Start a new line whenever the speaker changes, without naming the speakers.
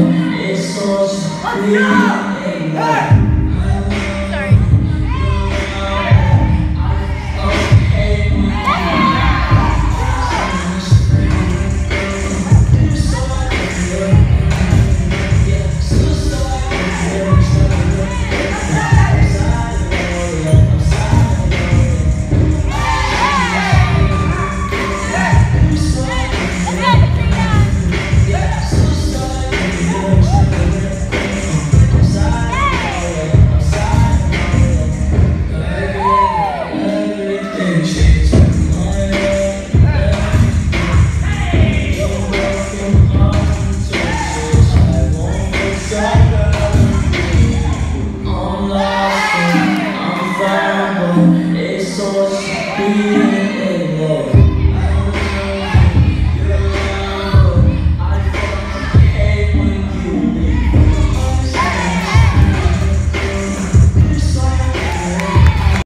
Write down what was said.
It's so oh, Yeah.